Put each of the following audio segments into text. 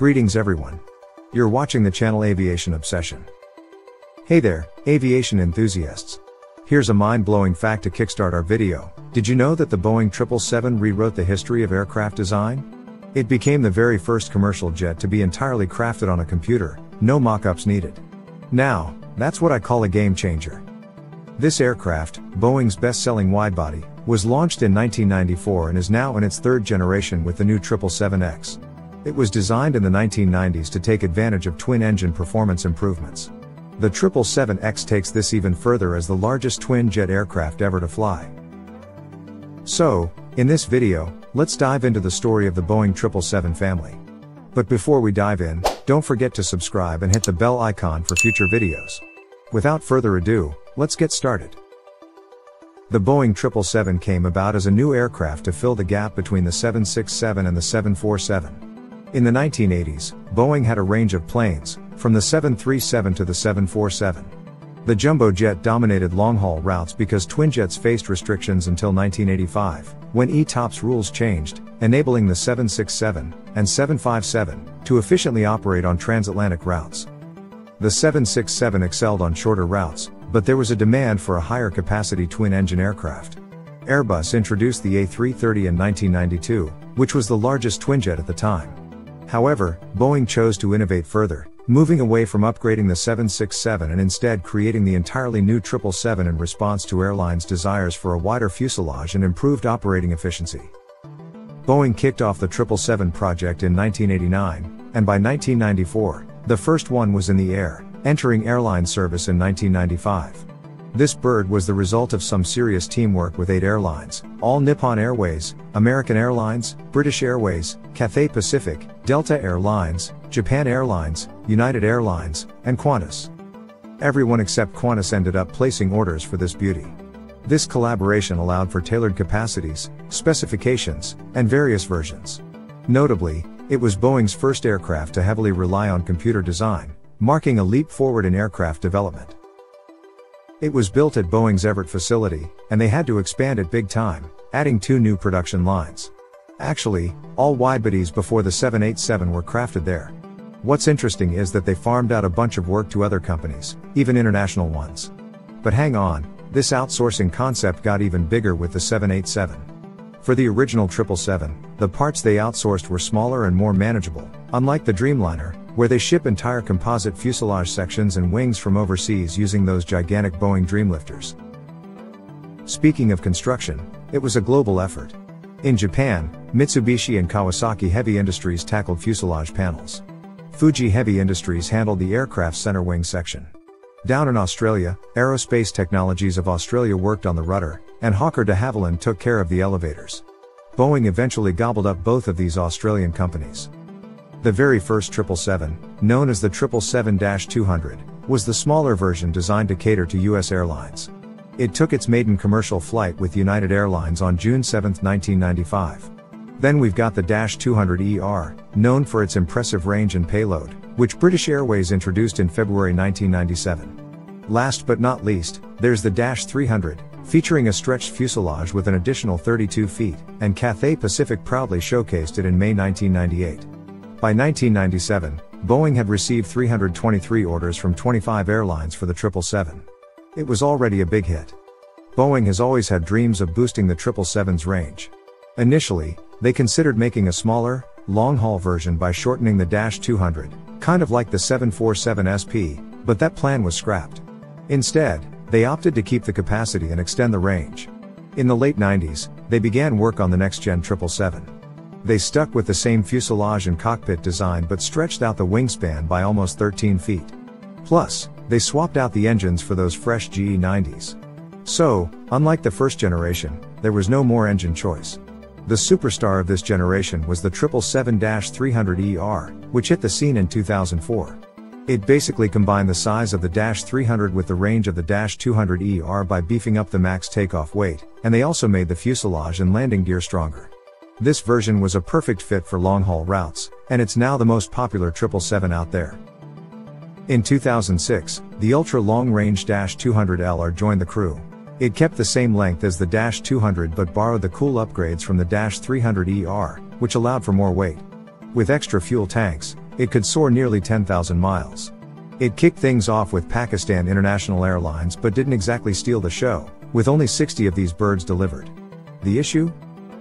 Greetings everyone. You're watching the channel Aviation Obsession. Hey there, aviation enthusiasts. Here's a mind-blowing fact to kickstart our video. Did you know that the Boeing 777 rewrote the history of aircraft design? It became the very first commercial jet to be entirely crafted on a computer, no mock-ups needed. Now, that's what I call a game changer. This aircraft, Boeing's best-selling widebody, was launched in 1994 and is now in its third generation with the new 777X. It was designed in the 1990s to take advantage of twin-engine performance improvements. The 777X takes this even further as the largest twin-jet aircraft ever to fly. So, in this video, let's dive into the story of the Boeing 777 family. But before we dive in, don't forget to subscribe and hit the bell icon for future videos. Without further ado, let's get started. The Boeing 777 came about as a new aircraft to fill the gap between the 767 and the 747. In the 1980s, Boeing had a range of planes, from the 737 to the 747. The jumbo jet dominated long-haul routes because twinjets faced restrictions until 1985, when ETOPS rules changed, enabling the 767 and 757 to efficiently operate on transatlantic routes. The 767 excelled on shorter routes, but there was a demand for a higher capacity twin-engine aircraft. Airbus introduced the A330 in 1992, which was the largest twinjet at the time. However, Boeing chose to innovate further, moving away from upgrading the 767 and instead creating the entirely new 777 in response to airlines' desires for a wider fuselage and improved operating efficiency. Boeing kicked off the 777 project in 1989, and by 1994, the first one was in the air, entering airline service in 1995. This bird was the result of some serious teamwork with eight airlines, all Nippon Airways, American Airlines, British Airways, Cathay Pacific, Delta Air Lines, Japan Airlines, United Airlines, and Qantas. Everyone except Qantas ended up placing orders for this beauty. This collaboration allowed for tailored capacities, specifications, and various versions. Notably, it was Boeing's first aircraft to heavily rely on computer design, marking a leap forward in aircraft development. It was built at Boeing's Everett facility, and they had to expand it big time, adding two new production lines. Actually, all widebodies before the 787 were crafted there. What's interesting is that they farmed out a bunch of work to other companies, even international ones. But hang on, this outsourcing concept got even bigger with the 787. For the original 777, the parts they outsourced were smaller and more manageable, unlike the Dreamliner, where they ship entire composite fuselage sections and wings from overseas using those gigantic Boeing Dreamlifters. Speaking of construction, it was a global effort. In Japan, Mitsubishi and Kawasaki Heavy Industries tackled fuselage panels. Fuji Heavy Industries handled the aircraft's center wing section. Down in Australia, Aerospace Technologies of Australia worked on the rudder, and Hawker de Havilland took care of the elevators. Boeing eventually gobbled up both of these Australian companies. The very first 777, known as the 777-200, was the smaller version designed to cater to U.S. airlines. It took its maiden commercial flight with United Airlines on June 7, 1995. Then we've got the Dash 200ER, known for its impressive range and payload, which British Airways introduced in February 1997. Last but not least, there's the Dash 300, featuring a stretched fuselage with an additional 32 feet, and Cathay Pacific proudly showcased it in May 1998. By 1997, Boeing had received 323 orders from 25 airlines for the 777. It was already a big hit. Boeing has always had dreams of boosting the 777's range. Initially, they considered making a smaller, long-haul version by shortening the Dash 200, kind of like the 747 SP, but that plan was scrapped. Instead, they opted to keep the capacity and extend the range. In the late 90s, they began work on the next-gen 777. They stuck with the same fuselage and cockpit design but stretched out the wingspan by almost 13 feet. Plus, they swapped out the engines for those fresh GE90s. So, unlike the first generation, there was no more engine choice. The superstar of this generation was the 777-300ER, which hit the scene in 2004. It basically combined the size of the Dash 300 with the range of the Dash 200ER by beefing up the max takeoff weight, and they also made the fuselage and landing gear stronger. This version was a perfect fit for long-haul routes, and it's now the most popular 777 out there. In 2006, the ultra-long-range Dash 200LR joined the crew. It kept the same length as the Dash 200 but borrowed the cool upgrades from the Dash 300ER, which allowed for more weight. With extra fuel tanks, it could soar nearly 10,000 miles. It kicked things off with Pakistan International Airlines but didn't exactly steal the show, with only 60 of these birds delivered. The issue?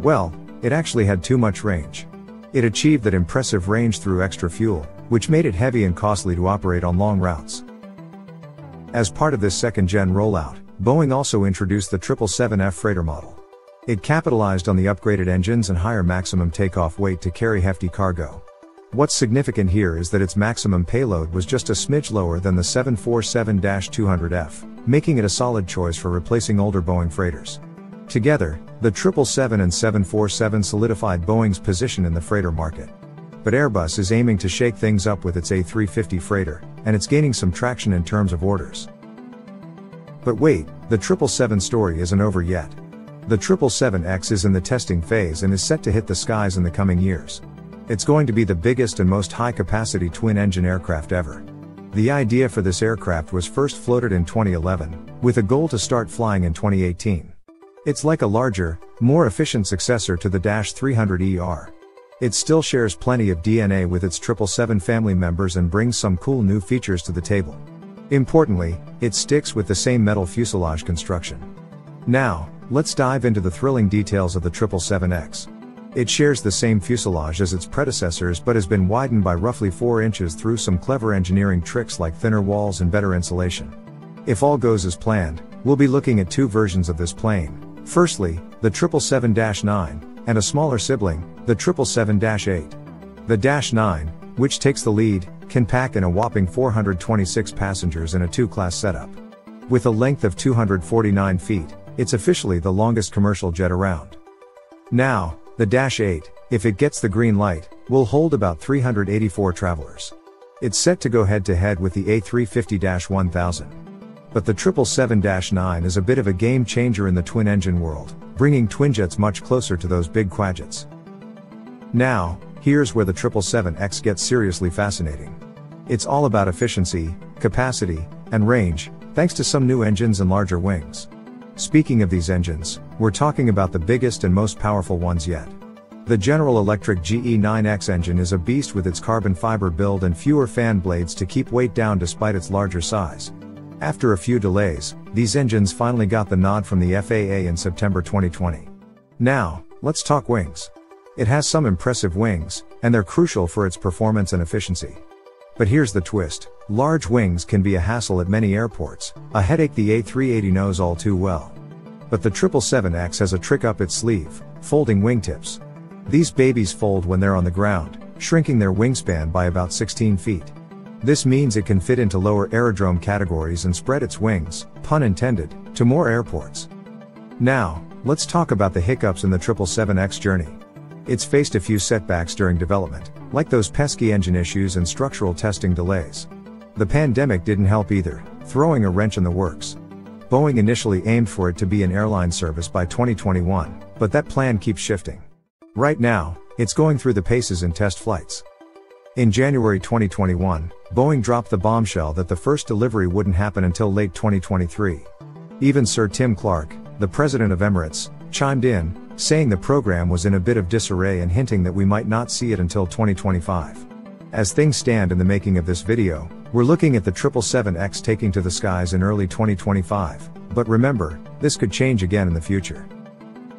Well, it actually had too much range. It achieved that impressive range through extra fuel, which made it heavy and costly to operate on long routes. As part of this second gen rollout, Boeing also introduced the 777F freighter model. It capitalized on the upgraded engines and higher maximum takeoff weight to carry hefty cargo. What's significant here is that its maximum payload was just a smidge lower than the 747-200F, making it a solid choice for replacing older Boeing freighters. Together, the 777 and 747 solidified Boeing's position in the freighter market. But Airbus is aiming to shake things up with its A350 freighter, and it's gaining some traction in terms of orders. But wait, the 777 story isn't over yet. The 777X is in the testing phase and is set to hit the skies in the coming years. It's going to be the biggest and most high capacity twin engine aircraft ever. The idea for this aircraft was first floated in 2011, with a goal to start flying in 2018. It's like a larger, more efficient successor to the Dash 300ER. It still shares plenty of DNA with its 777 family members and brings some cool new features to the table. Importantly, it sticks with the same metal fuselage construction. Now, let's dive into the thrilling details of the 777X. It shares the same fuselage as its predecessors but has been widened by roughly 4 inches through some clever engineering tricks like thinner walls and better insulation. If all goes as planned, we'll be looking at two versions of this plane, Firstly, the 777-9, and a smaller sibling, the 777-8. The Dash 9, which takes the lead, can pack in a whopping 426 passengers in a two-class setup. With a length of 249 feet, it's officially the longest commercial jet around. Now, the Dash 8, if it gets the green light, will hold about 384 travelers. It's set to go head to head with the A350-1000. But the 777-9 is a bit of a game changer in the twin engine world, bringing twinjets much closer to those big quadjets. Now, here's where the 777X gets seriously fascinating. It's all about efficiency, capacity, and range, thanks to some new engines and larger wings. Speaking of these engines, we're talking about the biggest and most powerful ones yet. The General Electric GE9X engine is a beast with its carbon fiber build and fewer fan blades to keep weight down despite its larger size. After a few delays, these engines finally got the nod from the FAA in September 2020. Now, let's talk wings. It has some impressive wings, and they're crucial for its performance and efficiency. But here's the twist large wings can be a hassle at many airports, a headache the A380 knows all too well. But the 777X has a trick up its sleeve folding wingtips. These babies fold when they're on the ground, shrinking their wingspan by about 16 feet. This means it can fit into lower aerodrome categories and spread its wings, pun intended, to more airports. Now, let's talk about the hiccups in the 777X journey. It's faced a few setbacks during development, like those pesky engine issues and structural testing delays. The pandemic didn't help either, throwing a wrench in the works. Boeing initially aimed for it to be an airline service by 2021, but that plan keeps shifting. Right now, it's going through the paces in test flights. In January 2021, Boeing dropped the bombshell that the first delivery wouldn't happen until late 2023. Even Sir Tim Clark, the president of Emirates, chimed in, saying the program was in a bit of disarray and hinting that we might not see it until 2025. As things stand in the making of this video, we're looking at the 777X taking to the skies in early 2025, but remember, this could change again in the future.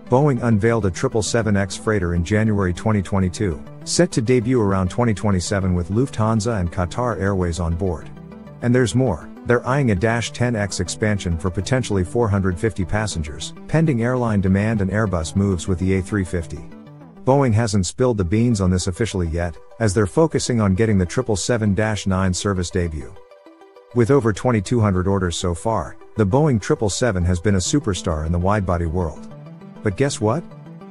Boeing unveiled a 777X freighter in January 2022, set to debut around 2027 with Lufthansa and Qatar Airways on board. And there's more, they're eyeing a Dash 10X expansion for potentially 450 passengers, pending airline demand and Airbus moves with the A350. Boeing hasn't spilled the beans on this officially yet, as they're focusing on getting the 777-9 service debut. With over 2,200 orders so far, the Boeing 777 has been a superstar in the widebody world. But guess what?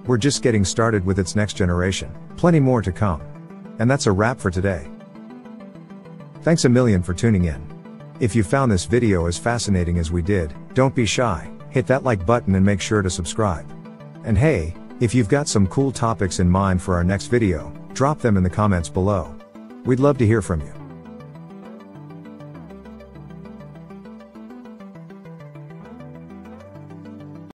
We're just getting started with its next generation, plenty more to come. And that's a wrap for today. Thanks a million for tuning in. If you found this video as fascinating as we did, don't be shy, hit that like button and make sure to subscribe. And hey, if you've got some cool topics in mind for our next video, drop them in the comments below. We'd love to hear from you.